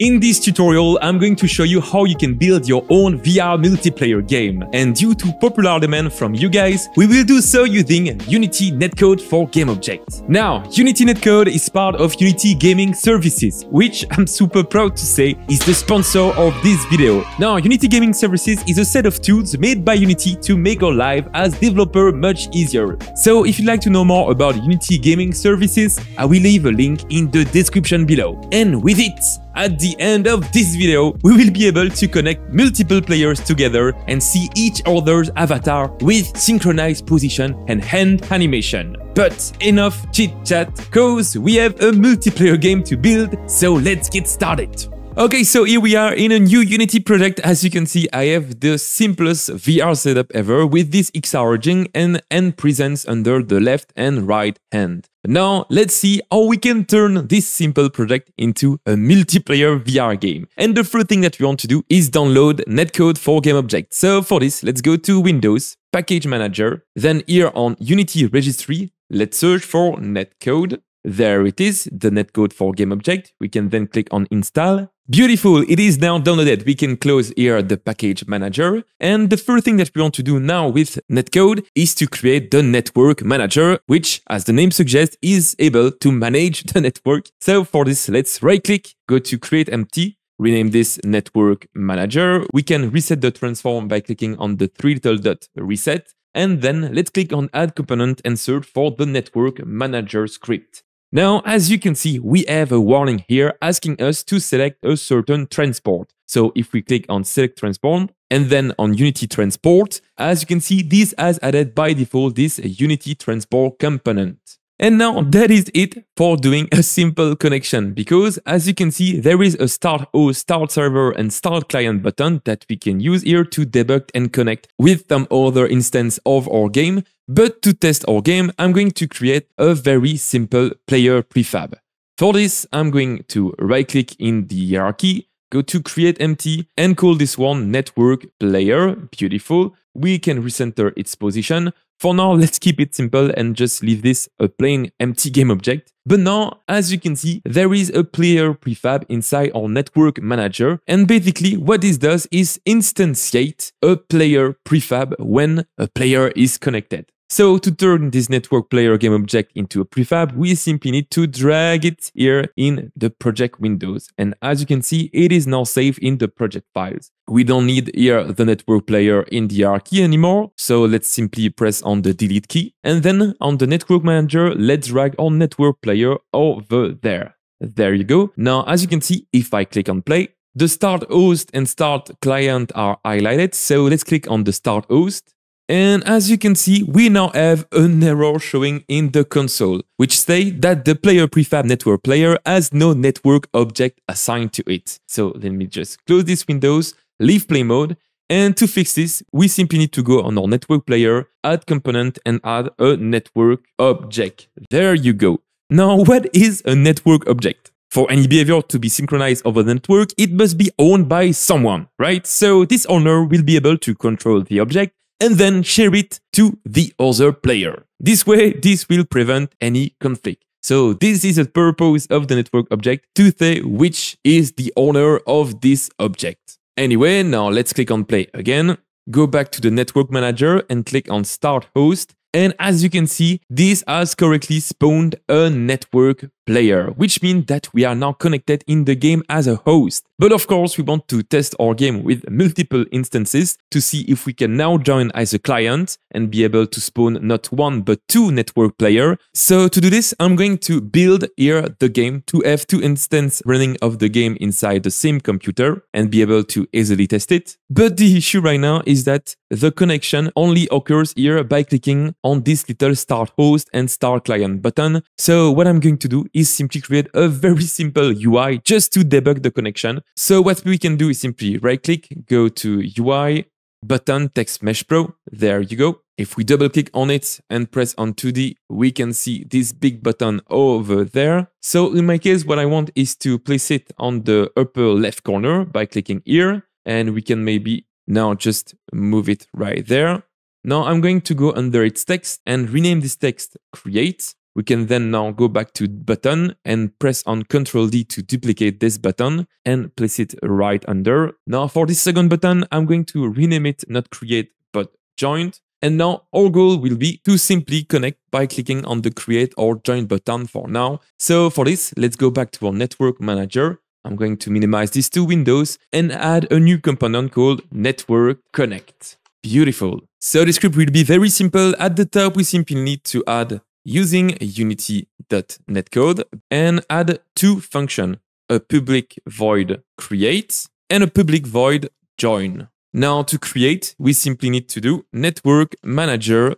In this tutorial, I'm going to show you how you can build your own VR multiplayer game. And due to popular demand from you guys, we will do so using Unity Netcode for GameObject. Now, Unity Netcode is part of Unity Gaming Services, which I'm super proud to say is the sponsor of this video. Now, Unity Gaming Services is a set of tools made by Unity to make our life as developer much easier. So if you'd like to know more about Unity Gaming Services, I will leave a link in the description below. And with it, at the end of this video, we will be able to connect multiple players together and see each other's avatar with synchronized position and hand animation. But enough chit chat, cause we have a multiplayer game to build, so let's get started. Okay, so here we are in a new Unity project. As you can see, I have the simplest VR setup ever with this XR rig and end presence under the left and right hand. Now, let's see how we can turn this simple project into a multiplayer VR game. And the first thing that we want to do is download netcode for Game GameObject. So for this, let's go to Windows, Package Manager, then here on Unity Registry, let's search for netcode. There it is, the netcode for game object. We can then click on install Beautiful, it is now downloaded. We can close here the package manager. And the first thing that we want to do now with netcode is to create the network manager, which as the name suggests is able to manage the network. So for this, let's right click, go to create empty, rename this network manager. We can reset the transform by clicking on the three little dot reset. And then let's click on add component and search for the network manager script. Now, as you can see, we have a warning here asking us to select a certain transport. So if we click on select transport and then on Unity transport, as you can see, this has added by default this Unity transport component. And now that is it for doing a simple connection because as you can see there is a start host, start server and start client button that we can use here to debug and connect with some other instance of our game. But to test our game I'm going to create a very simple player prefab. For this I'm going to right click in the hierarchy, go to create empty and call this one network player, beautiful. We can recenter its position for now, let's keep it simple and just leave this a plain empty game object. But now, as you can see, there is a player prefab inside our network manager. And basically what this does is instantiate a player prefab when a player is connected. So to turn this network player game object into a prefab, we simply need to drag it here in the project windows. And as you can see, it is now saved in the project files. We don't need here the network player in the hierarchy anymore. So let's simply press on the delete key. And then on the network manager, let's drag our network player over there. There you go. Now, as you can see, if I click on play, the start host and start client are highlighted. So let's click on the start host and as you can see, we now have an error showing in the console, which states that the player prefab network player has no network object assigned to it. So let me just close this windows, leave play mode, and to fix this, we simply need to go on our network player, add component, and add a network object. There you go. Now, what is a network object? For any behavior to be synchronized over the network, it must be owned by someone, right? So this owner will be able to control the object and then share it to the other player. This way, this will prevent any conflict. So this is the purpose of the network object to say which is the owner of this object. Anyway, now let's click on play again. Go back to the network manager and click on start host. And as you can see, this has correctly spawned a network player, which means that we are now connected in the game as a host. But of course, we want to test our game with multiple instances to see if we can now join as a client and be able to spawn not one but two network player. So to do this, I'm going to build here the game to have two instances running of the game inside the same computer and be able to easily test it. But the issue right now is that the connection only occurs here by clicking on this little start host and start client button. So what I'm going to do is simply create a very simple UI just to debug the connection. So what we can do is simply right click, go to UI, button text mesh pro. There you go. If we double click on it and press on 2D, we can see this big button over there. So in my case, what I want is to place it on the upper left corner by clicking here. And we can maybe now just move it right there. Now I'm going to go under its text and rename this text create We can then now go back to button and press on Ctrl D to duplicate this button and place it right under. Now for this second button, I'm going to rename it not create but joint. And now our goal will be to simply connect by clicking on the create or join button for now. So for this, let's go back to our network manager. I'm going to minimize these two windows and add a new component called network connect. Beautiful. So the script will be very simple. At the top, we simply need to add using unity.netcode and add two functions, a public void create and a public void join. Now to create, we simply need to do network manager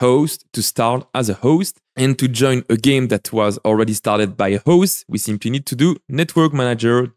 host to start as a host and to join a game that was already started by a host, we simply need to do network manager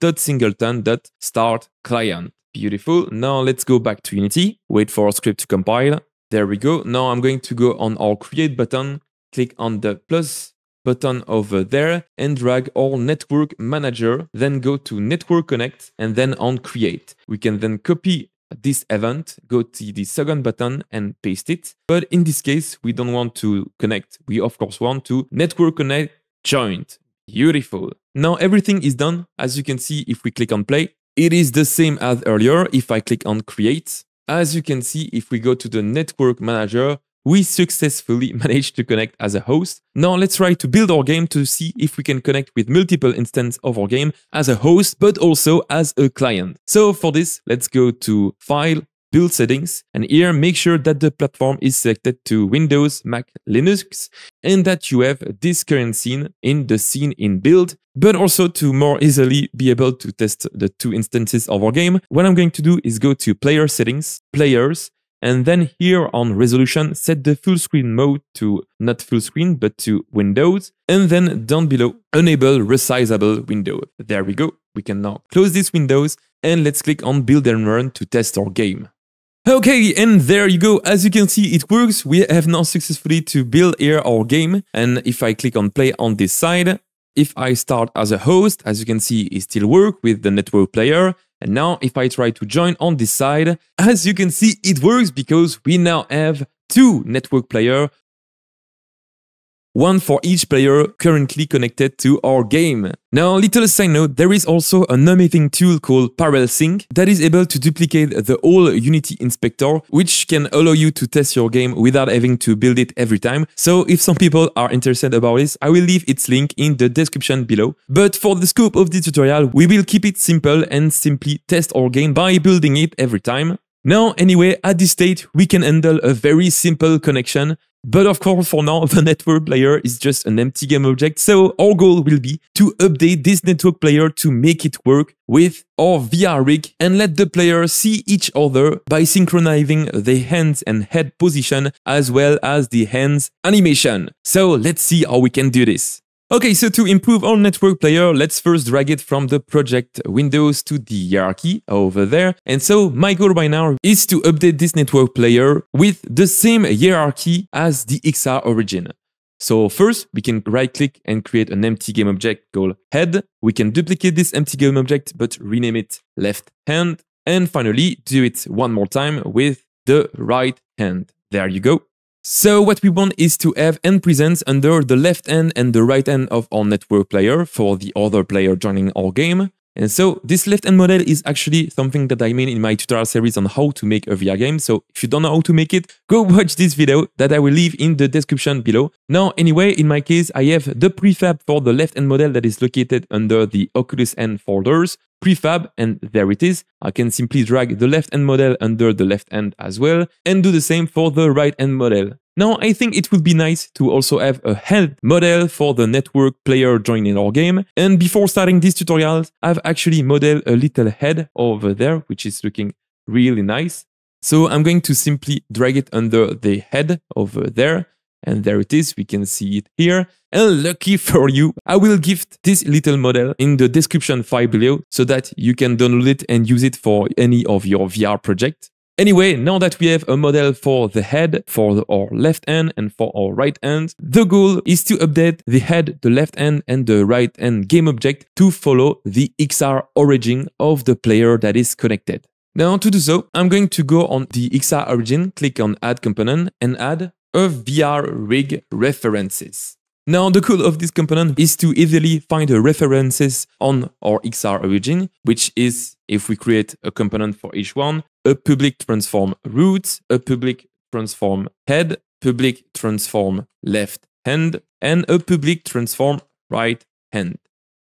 client. Beautiful. Now let's go back to Unity, wait for our script to compile. There we go. Now I'm going to go on our create button, click on the plus button over there and drag all network manager, then go to network connect and then on create. We can then copy this event, go to the second button and paste it. But in this case, we don't want to connect. We of course want to network connect joint. Beautiful. Now everything is done. As you can see, if we click on play, it is the same as earlier. If I click on create, as you can see, if we go to the network manager, we successfully managed to connect as a host. Now let's try to build our game to see if we can connect with multiple instances of our game as a host, but also as a client. So for this, let's go to File, build settings. And here, make sure that the platform is selected to Windows, Mac, Linux, and that you have this current scene in the scene in build, but also to more easily be able to test the two instances of our game. What I'm going to do is go to player settings, players, and then here on resolution, set the full screen mode to not full screen, but to Windows. And then down below, enable resizable window. There we go. We can now close these windows and let's click on build and run to test our game. Okay, and there you go. As you can see, it works. We have now successfully to build here our game. And if I click on play on this side, if I start as a host, as you can see, it still works with the network player. And now if I try to join on this side, as you can see, it works because we now have two network player one for each player currently connected to our game. Now, little side note, there is also an amazing tool called ParrelSync that is able to duplicate the whole Unity inspector, which can allow you to test your game without having to build it every time. So if some people are interested about this, I will leave its link in the description below. But for the scope of this tutorial, we will keep it simple and simply test our game by building it every time. Now, anyway, at this stage, we can handle a very simple connection but of course, for now, the network player is just an empty game object. So our goal will be to update this network player to make it work with our VR rig and let the player see each other by synchronizing the hands and head position as well as the hands animation. So let's see how we can do this. Okay, so to improve our network player, let's first drag it from the project windows to the hierarchy over there. And so my goal right now is to update this network player with the same hierarchy as the XR origin. So first, we can right click and create an empty game object called head. We can duplicate this empty game object, but rename it left hand. And finally, do it one more time with the right hand. There you go. So what we want is to have end presents under the left end and the right end of our network player for the other player joining our game. And so this left end model is actually something that I made in my tutorial series on how to make a VR game. So if you don't know how to make it, go watch this video that I will leave in the description below. Now, anyway, in my case, I have the prefab for the left end model that is located under the Oculus Hand folders prefab and there it is. I can simply drag the left hand model under the left hand as well and do the same for the right hand model. Now, I think it would be nice to also have a head model for the network player joining our game. And before starting this tutorial, I've actually modeled a little head over there, which is looking really nice. So I'm going to simply drag it under the head over there. And there it is, we can see it here. And lucky for you, I will gift this little model in the description file below so that you can download it and use it for any of your VR projects. Anyway, now that we have a model for the head, for our left hand and for our right hand, the goal is to update the head, the left hand and the right hand game object to follow the XR origin of the player that is connected. Now to do so, I'm going to go on the XR origin, click on add component and add of VR rig references. Now, the goal of this component is to easily find the references on our XR origin, which is, if we create a component for each one, a public transform root, a public transform head, public transform left hand, and a public transform right hand.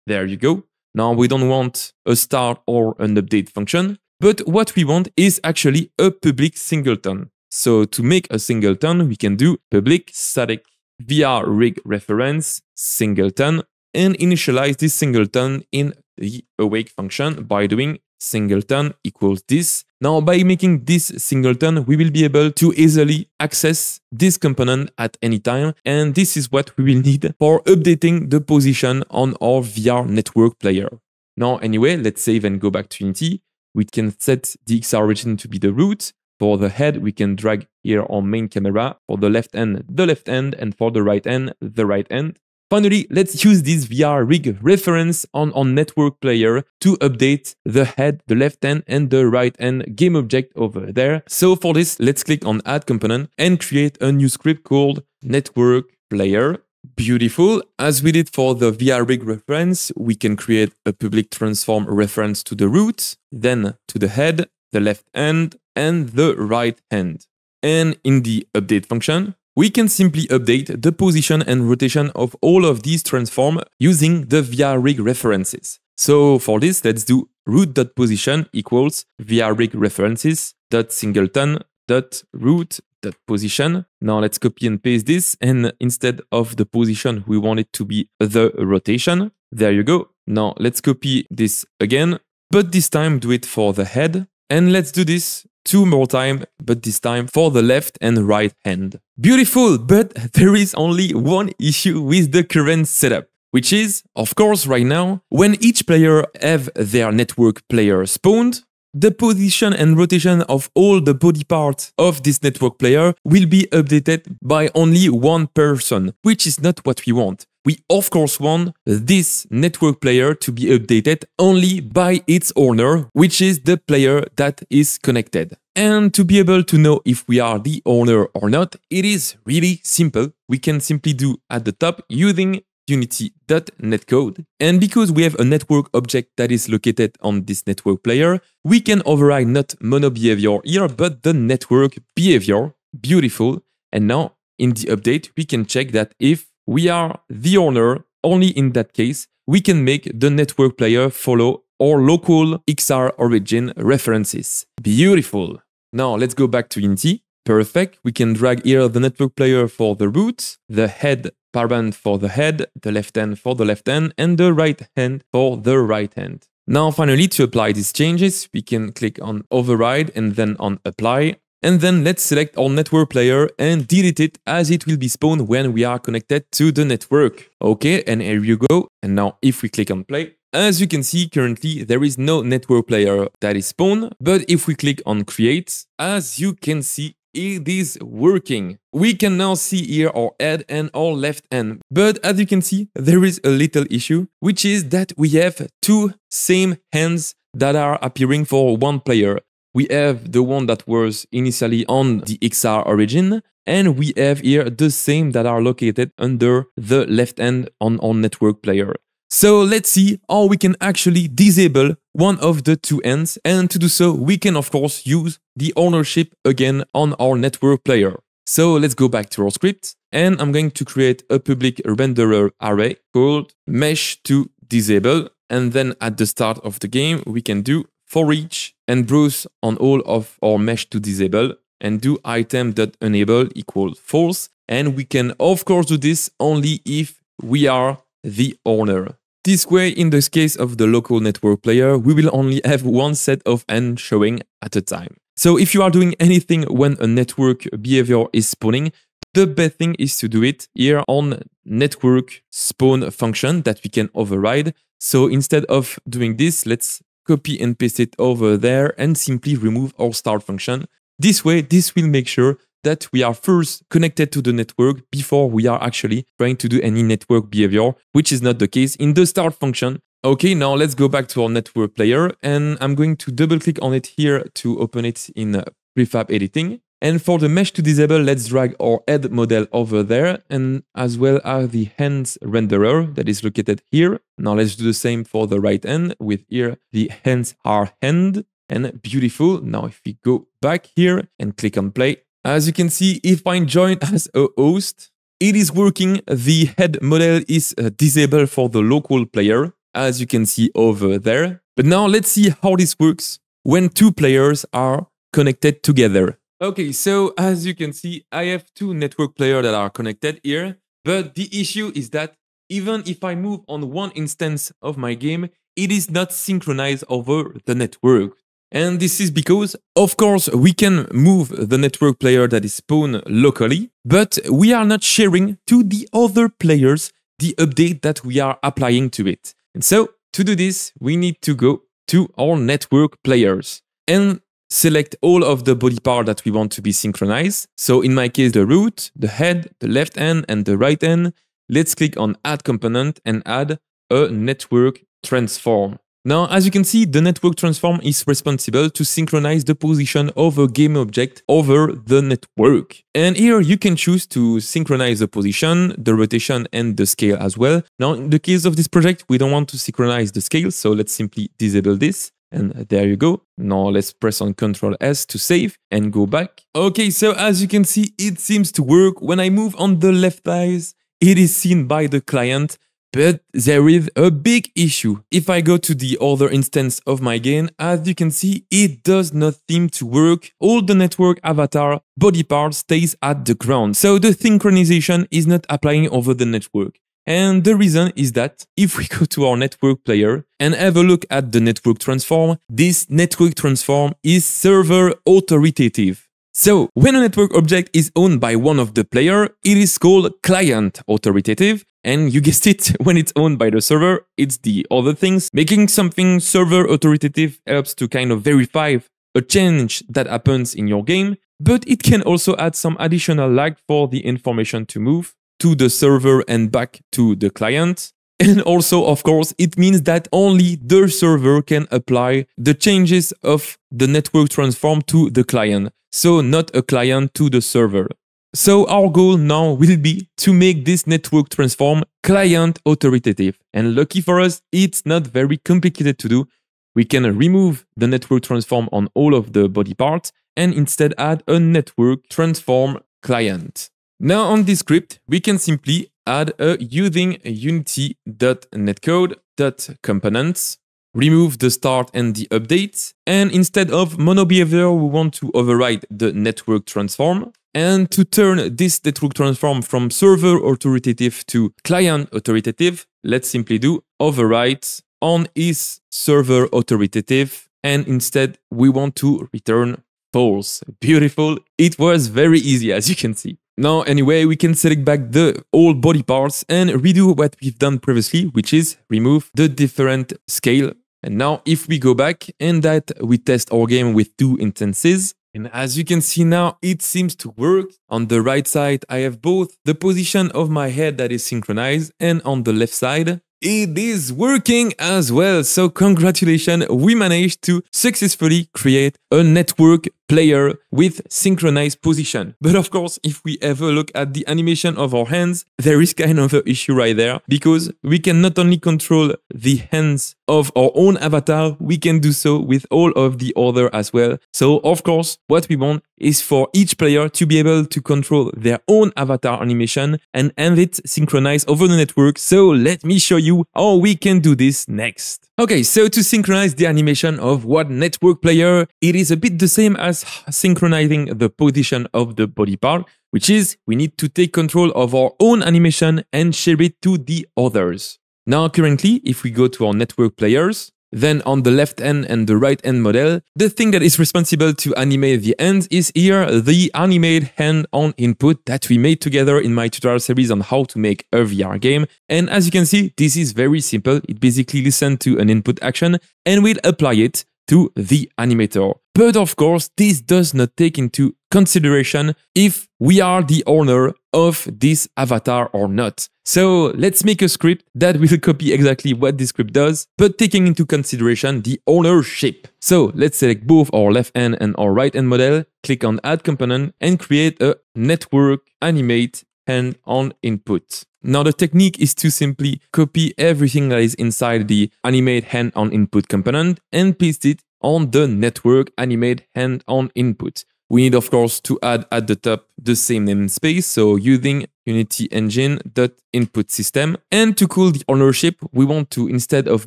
There you go. Now we don't want a start or an update function, but what we want is actually a public singleton. So to make a singleton, we can do public static VR rig reference singleton and initialize this singleton in the awake function by doing singleton equals this. Now, by making this singleton, we will be able to easily access this component at any time. And this is what we will need for updating the position on our VR network player. Now, anyway, let's save and go back to Unity. We can set the XR origin to be the root. For the head, we can drag here on main camera. For the left end, the left end, and for the right end, the right end. Finally, let's use this VR rig reference on our network player to update the head, the left end and the right end game object over there. So for this, let's click on add component and create a new script called network player. Beautiful. As we did for the VR rig reference, we can create a public transform reference to the root, then to the head, the left hand and the right hand. And in the update function, we can simply update the position and rotation of all of these transforms using the VRRig references. So for this, let's do root.position equals VRRig references dot singleton dot root dot position. Now let's copy and paste this and instead of the position, we want it to be the rotation. There you go. Now let's copy this again, but this time do it for the head. And let's do this two more time, but this time for the left and right hand. Beautiful, but there is only one issue with the current setup, which is, of course, right now, when each player have their network player spawned, the position and rotation of all the body parts of this network player will be updated by only one person, which is not what we want we of course want this network player to be updated only by its owner, which is the player that is connected. And to be able to know if we are the owner or not, it is really simple. We can simply do at the top using unity.netcode. And because we have a network object that is located on this network player, we can override not mono behavior here, but the network behavior. Beautiful. And now in the update, we can check that if we are the owner, only in that case, we can make the network player follow our local XR origin references. Beautiful. Now let's go back to Unity. Perfect. We can drag here the network player for the root, the head band for the head, the left hand for the left hand, and the right hand for the right hand. Now finally, to apply these changes, we can click on override and then on apply. And then let's select our network player and delete it as it will be spawned when we are connected to the network. Okay, and here you go. And now if we click on play, as you can see, currently there is no network player that is spawned, but if we click on create, as you can see, it is working. We can now see here our head and our left hand. But as you can see, there is a little issue, which is that we have two same hands that are appearing for one player we have the one that was initially on the XR origin, and we have here the same that are located under the left end on our network player. So let's see how we can actually disable one of the two ends. And to do so, we can of course use the ownership again on our network player. So let's go back to our script and I'm going to create a public renderer array called mesh to disable. And then at the start of the game, we can do for each and browse on all of our mesh to disable and do item.enable equals false. And we can of course do this only if we are the owner. This way, in the case of the local network player, we will only have one set of n showing at a time. So if you are doing anything when a network behavior is spawning, the best thing is to do it here on network spawn function that we can override. So instead of doing this, let's copy and paste it over there and simply remove our start function. This way, this will make sure that we are first connected to the network before we are actually trying to do any network behavior, which is not the case in the start function. Okay, now let's go back to our network player and I'm going to double click on it here to open it in prefab editing. And for the mesh to disable, let's drag our head model over there and as well as the hands renderer that is located here. Now let's do the same for the right hand with here the hands are hand and beautiful. Now if we go back here and click on play, as you can see, if I join as a host, it is working. The head model is uh, disabled for the local player, as you can see over there. But now let's see how this works when two players are connected together. Okay, so as you can see, I have two network players that are connected here. But the issue is that even if I move on one instance of my game, it is not synchronized over the network. And this is because, of course, we can move the network player that is spawned locally, but we are not sharing to the other players the update that we are applying to it. And so, to do this, we need to go to our network players and select all of the body part that we want to be synchronized. So in my case, the root, the head, the left hand, and the right hand. Let's click on Add Component and add a network transform. Now, as you can see, the network transform is responsible to synchronize the position of a game object over the network. And here you can choose to synchronize the position, the rotation, and the scale as well. Now, in the case of this project, we don't want to synchronize the scale, so let's simply disable this. And there you go. Now let's press on Ctrl S to save and go back. Okay, so as you can see, it seems to work. When I move on the left eyes, it is seen by the client but there is a big issue. If I go to the other instance of my game, as you can see, it does not seem to work. All the network avatar body part stays at the ground. So the synchronization is not applying over the network. And the reason is that if we go to our network player and have a look at the network transform, this network transform is server authoritative. So, when a network object is owned by one of the player, it is called client authoritative. And you guessed it, when it's owned by the server, it's the other things. Making something server authoritative helps to kind of verify a change that happens in your game, but it can also add some additional lag for the information to move to the server and back to the client. And also, of course, it means that only the server can apply the changes of the network transform to the client. So not a client to the server. So our goal now will be to make this network transform client authoritative. And lucky for us, it's not very complicated to do. We can remove the network transform on all of the body parts and instead add a network transform client. Now on this script, we can simply add a using unity.netcode.components, remove the start and the update, and instead of mono behavior, we want to override the network transform. And to turn this network transform from server authoritative to client authoritative, let's simply do override on is server authoritative. And instead, we want to return false. Beautiful. It was very easy, as you can see. Now, anyway, we can select back the old body parts and redo what we've done previously, which is remove the different scale. And now if we go back and that we test our game with two instances, and as you can see now, it seems to work. On the right side, I have both the position of my head that is synchronized and on the left side, it is working as well. So congratulations, we managed to successfully create a network player with synchronized position. But of course, if we ever look at the animation of our hands, there is kind of an issue right there because we can not only control the hands of our own avatar, we can do so with all of the other as well. So of course, what we want is for each player to be able to control their own avatar animation and have it synchronized over the network. So let me show you how we can do this next. Okay, so to synchronize the animation of one network player, it is a bit the same as synchronizing the position of the body part, which is we need to take control of our own animation and share it to the others. Now, currently, if we go to our network players, then on the left hand and the right hand model, the thing that is responsible to animate the hands is here the animate hand on input that we made together in my tutorial series on how to make a VR game. And as you can see, this is very simple. It basically listens to an input action and will apply it to the animator. But of course, this does not take into consideration if we are the owner of this avatar or not. So let's make a script that will copy exactly what this script does, but taking into consideration the ownership. So let's select both our left hand and our right hand model, click on add component and create a network animate hand on input. Now the technique is to simply copy everything that is inside the animate hand on input component and paste it on the network animate hand on input. We need, of course, to add at the top the same namespace, so using Unity Engine dot input system. And to cool the ownership, we want to, instead of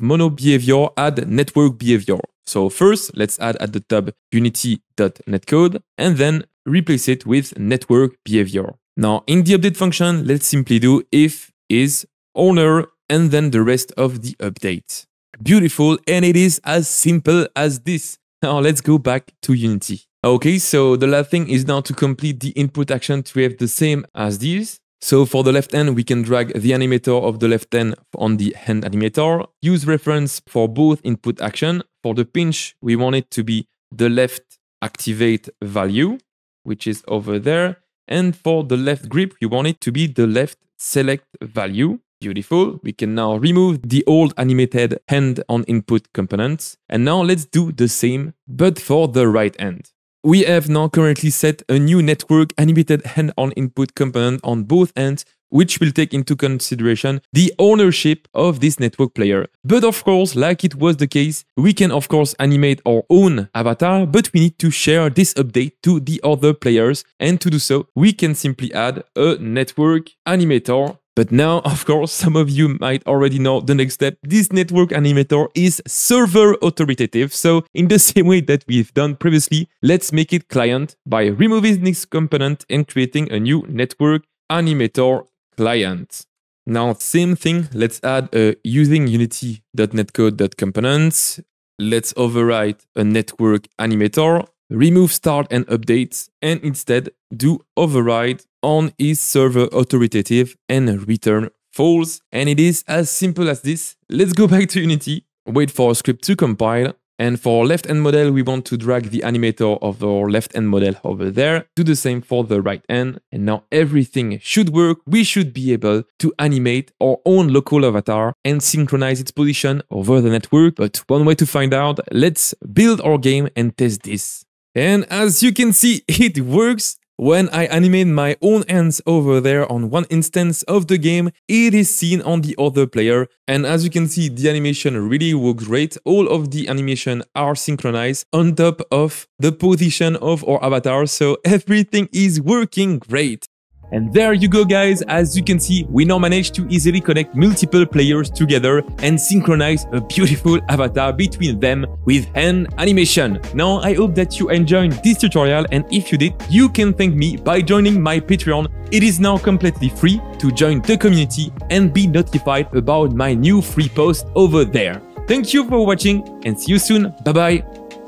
mono behavior, add network behavior. So first, let's add at the top unity.netcode and then replace it with network behavior. Now, in the update function, let's simply do if is owner and then the rest of the update. Beautiful, and it is as simple as this. Now let's go back to Unity. Okay, so the last thing is now to complete the input action to have the same as this. So for the left hand, we can drag the animator of the left hand on the hand animator. Use reference for both input action. For the pinch, we want it to be the left activate value, which is over there. And for the left grip, we want it to be the left select value. Beautiful. We can now remove the old animated hand on input components. And now let's do the same, but for the right hand. We have now currently set a new network animated hand on input component on both ends which will take into consideration the ownership of this network player. But of course, like it was the case, we can of course animate our own avatar, but we need to share this update to the other players. And to do so, we can simply add a network animator but now, of course, some of you might already know the next step. This network animator is server authoritative. So in the same way that we've done previously, let's make it client by removing this component and creating a new network animator client. Now, same thing, let's add a using unity.netcode.components. Let's override a network animator remove start and updates, and instead do override on is server authoritative and return false. And it is as simple as this. Let's go back to Unity, wait for a script to compile, and for left-hand model, we want to drag the animator of our left-hand model over there. Do the same for the right hand. And now everything should work. We should be able to animate our own local avatar and synchronize its position over the network. But one way to find out, let's build our game and test this. And as you can see, it works. When I animate my own hands over there on one instance of the game, it is seen on the other player. And as you can see, the animation really works great. All of the animation are synchronized on top of the position of our avatar. So everything is working great. And there you go guys, as you can see, we now managed to easily connect multiple players together and synchronize a beautiful avatar between them with hand animation. Now I hope that you enjoyed this tutorial and if you did, you can thank me by joining my Patreon. It is now completely free to join the community and be notified about my new free post over there. Thank you for watching and see you soon. Bye bye.